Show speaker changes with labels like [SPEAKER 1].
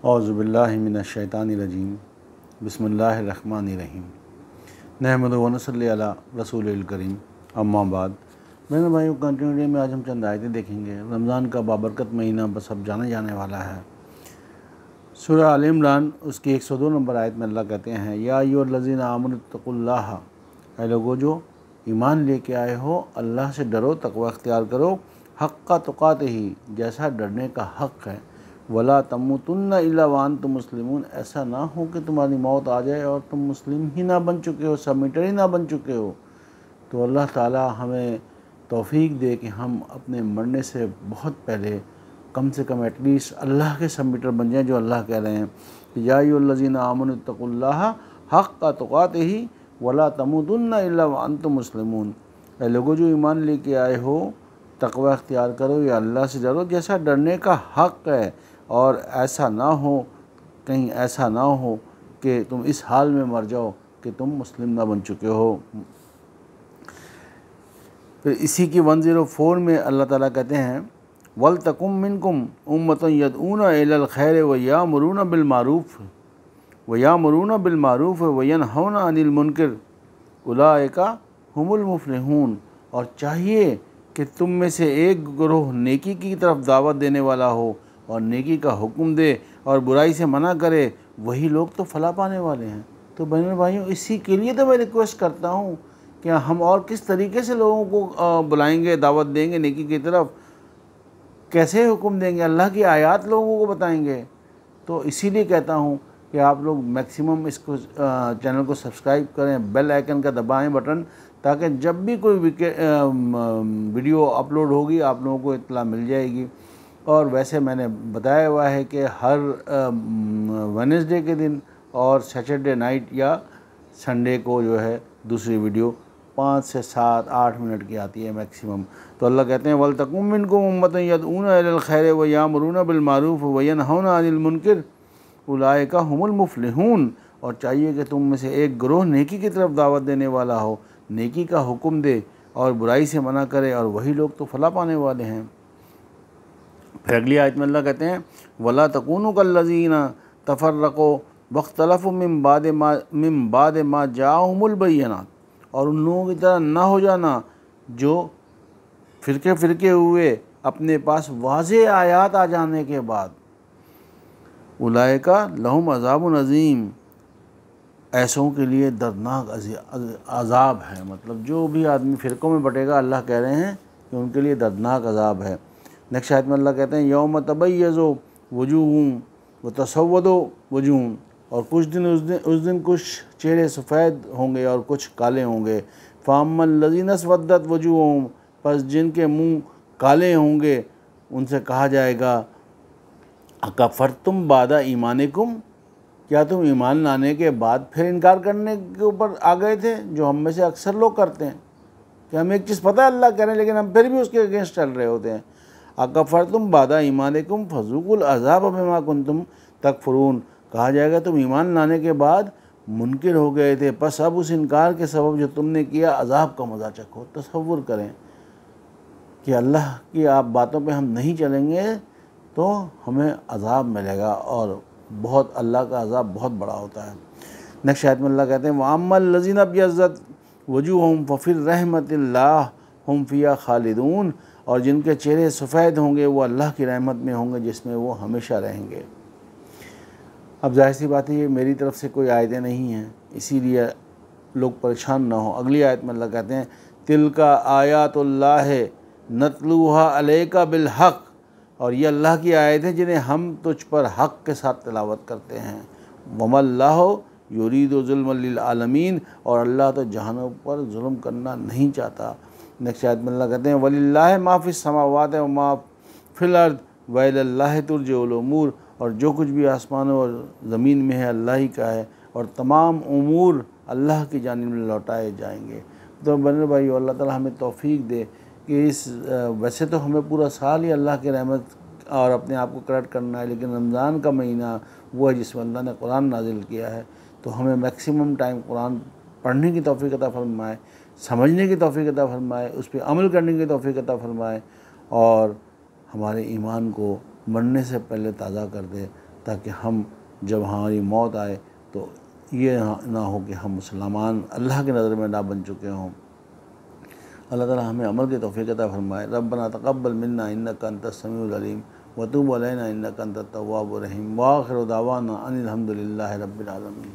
[SPEAKER 1] अज़बिल्लिनशैतानरजीम बसमीम नहमद वनसल रसूल करीम। अम्माबाद मेरे भाइयों कंटिन्यूटी में आज हम चंद आयतें देखेंगे। रमज़ान का बाबरकत महीना बस अब जाने जाने वाला है। सूर्य आल इमरान, उसकी एक सौ दो नंबर आयत में अल्लाह कहते हैं, या यो लजीन आमनतकुल्ला ए लोगो, जो ईमान लेके आए हो, अल्लाह से डरो, तकवा अख्तियार करो। हक़ का तुकात ही जैसा डरने का हक़ है। वला तमुतुन्ना इलावान तुम मुस्लिम ऐसा ना हो कि तुम्हारी मौत आ जाए और तुम मुस्लिम ही ना बन चुके हो सबमिटर ही ना बन चुके हो। तो अल्लाह ताला हमें तौफीक दे कि हम अपने मरने से बहुत पहले कम से कम एटलीस्ट अल्लाह के सबमिटर बन जाएँ जो अल्लाह कह रहे हैं। कि याजीन आमन तकुल्ला हक़ का तुक़ात ही वला इलावान तुम मुस्लिम लोगों, जो ईमान लेके आए हो, तकवा अख्तियार करो, या अल्लाह से डरो, जैसा डरने का हक़ है और ऐसा ना हो, कहीं ऐसा ना हो कि तुम इस हाल में मर जाओ कि तुम मुस्लिम ना बन चुके हो। फिर इसी की वन ज़ीरो फ़ोर में अल्लाह ताला कहते हैं वल तकुम मिनकुम उम्मत यदून एल खैर व या मरून बिलमारूफ़ व या मरून बिलमारूफ़ वयन होना अनिल मुनकर उलाका हमलमफलहून और चाहिए कि तुम में से एक ग्रोह नेकी की तरफ़ दावत देने वाला हो और नेकी का हुक्म दे और बुराई से मना करे, वही लोग तो फला पाने वाले हैं। तो बहन भाइयों, इसी के लिए तो मैं रिक्वेस्ट करता हूँ कि हम और किस तरीके से लोगों को बुलाएँगे, दावत देंगे नेकी की तरफ़? कैसे हुक्म देंगे? अल्लाह की आयात लोगों को बताएँगे। तो इसीलिए कहता हूँ कि आप लोग मैक्सिमम इसको चैनल को सब्सक्राइब करें बेल आइकन का दबाएँ बटन ताकि जब भी कोई वीडियो अपलोड होगी, आप लोगों को इतला मिल जाएगी। और वैसे मैंने बताया हुआ है कि हर वेनसडे के दिन और सैटरडे नाइट या संडे को जो है दूसरी वीडियो पाँच से सात, आठ मिनट की आती है मैक्सिमम तो अल्लाह कहते हैं वल तकुमिन को उम्मत यदून खैर व यामरून बिलमारूफ वयन होना अनिल मुनकर। उलाए का हमलमफलहून और चाहिए कि तुम में से एक ग्रोह नेकी की तरफ़ दावत देने वाला हो, नेकी का हुक्म दे और बुराई से मना करे और वही लोग तो फला पाने वाले हैं। फिर अगली आयत में अल्लाह कहते हैं, वला तकून कल्लजीना तफर्रको वख्तलफ़ मिम बाद मा मिम बाद मा और उन लोगों की तरह ना हो जाना जो फ़िरके फ़िरके हुए अपने पास वाज आयात आ जाने के बाद। उलाय का लहम अजाब नज़ीम, ऐसों के लिए दर्दनाक अजाब है। मतलब जो भी आदमी फ़िरक़ों में बटेगा, अल्लाह कह रहे हैं कि उनके लिए दर्दनाक अजाब है। आयत में अल्लाह कहते हैं, यौम तबैज़ो वजूहूँ व तसवदो वजूह. और कुछ दिन उस दिन उस दिन कुछ चेहरे सफ़ेद होंगे और कुछ काले होंगे। फ़ामल लजीनस वद्दत वजूह बस जिनके मुँह काले होंगे, उनसे कहा जाएगा अकफ़र तुम बादा ईमानकुम? क्या तुम ईमान लाने के बाद फिर इनकार करने के ऊपर आ गए थे, जो हम में से अक्सर लोग करते हैं? कि हमें एक चीज़ पता है अल्लाह कह रहे हैं, लेकिन हम फिर भी उसके अगेंस्ट चल रहे होते हैं। अकफ़र तुम बादा ईमान कुम फजूकुल अजाब अबमा कन तुम तक फ़रून कहा जाएगा, तुम ईमान लाने के बाद मुनकर हो गए थे, बस अब उस इनकार के सबब जो तुमने किया, अजाब का मज़ा चखो, तस्वुर करें। कि अल्लाह की आप बातों पे हम नहीं चलेंगे तो हमें अजाब मिलेगा और बहुत, अल्लाह का अजाब बहुत बड़ा होता है। नेक्स्ट शायद में अल्लाह कहते हैं वामल लजीन अब यज़त वज़ू हम फ़िर रहमत हम फ़िया खालिदून। और जिनके चेहरे सफ़ेद होंगे, वो अल्लाह की रहमत में होंगे, जिसमें वो हमेशा रहेंगे। अब ज़ाहिर सी बात है, ये मेरी तरफ़ से कोई आयतें नहीं हैं, इसीलिए लोग परेशान ना हो। अगली आयत में अल्लाह कहते हैं तिल का आयातुल्लाह नतलूहा अलैका बिलहक़ और ये अल्लाह की आयत है जिन्हें हम तुझ पर हक़ के साथ तलावत करते हैं। वमल्ला युरीद आलमीन, और अल्लाह तो जहानों पर जुल्म करना नहीं चाहता। नेक्स्ट आयत में अल्लाह कहते हैं, वलिल्लाह माफ़ी समावात है मा फिलर्द वल्ला तुरजमूर और जो कुछ भी आसमानों और ज़मीन में है, अल्लाह ही का है। और तमाम उमूर अल्लाह की जानब में लौटाए जाएँगे। तो बन भाई अल्लाह ताला हमें तौफीक दे कि इस वैसे तो हमें पूरा साल ही अल्लाह की रहमत और अपने आप को करट करना है, लेकिन रमज़ान का महीना वो है जिसमें अल्लाह ने कुरान नाजिल किया है। तो हमें मैक्सिमम टाइम कुरान पढ़ने की तोफ़ी अता फरमाए, समझने की तोफ़ी अता फरमाए, उस पर अमल करने की तोफ़ी अता फरमाए और हमारे ईमान को मरने से पहले ताज़ा कर दे ताकि हम जब हमारी मौत आए तो ये ना हो कि हम मुसलमान अल्लाह की नज़र में ना बन चुके हों। अल्लाह ताला हमें अमल की तोफ़ी अता फरमाए। रब्बना तक़ब्बल मिन्ना इन्नका अंतस समीउल अलीम व तूब अलैना इन्नका अंतत तव्वाबुर रहीम। व आखिर दावाना अनिल हम्दुलिल्लाहि रब्बिल आलमीन।